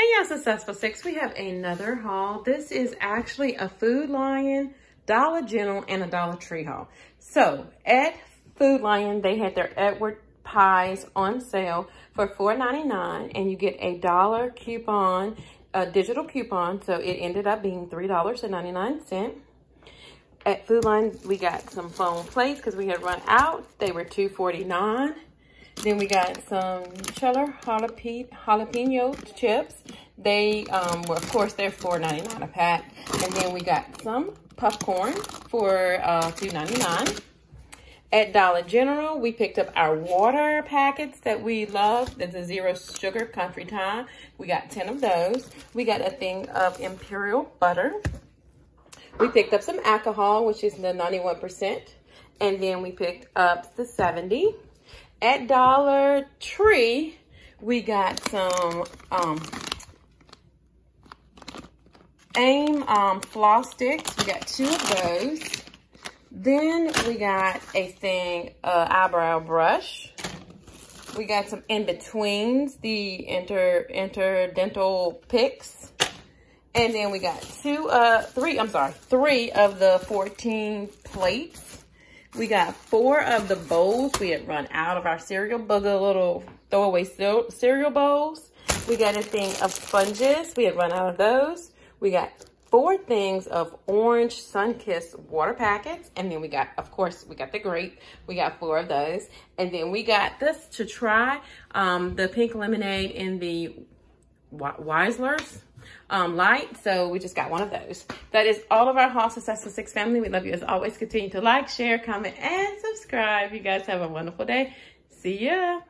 Hey y'all, Successful Six. We have another haul. This is actually a Food Lion, Dollar General, and a Dollar Tree haul. So at Food Lion, they had their Edward pies on sale for $4.99 and you get a dollar coupon, a digital coupon. So it ended up being $3.99. At Food Lion, we got some foam plates because we had run out. They were $2.49. Then we got some cheddar jalapeno chips. They um, were, of course, they're $4.99 a pack. And then we got some popcorn for uh, $2.99. At Dollar General, we picked up our water packets that we love. That's a zero sugar country time. We got 10 of those. We got a thing of imperial butter. We picked up some alcohol, which is the 91%. And then we picked up the 70. At Dollar Tree, we got some um, AIM um, floss sticks. We got two of those. Then we got a thing, uh, eyebrow brush. We got some in-betweens, the inter interdental picks. And then we got two, uh, three, I'm sorry, three of the 14 plates. We got four of the bowls. We had run out of our cereal, the little throwaway cereal bowls. We got a thing of sponges. We had run out of those. We got four things of orange sun-kissed water packets. And then we got, of course, we got the grape. We got four of those. And then we got this to try, um, the pink lemonade in the Wyler's um, light. So we just got one of those. That is all of our Haul Successful Six family. We love you as always. Continue to like, share, comment, and subscribe. You guys have a wonderful day. See ya.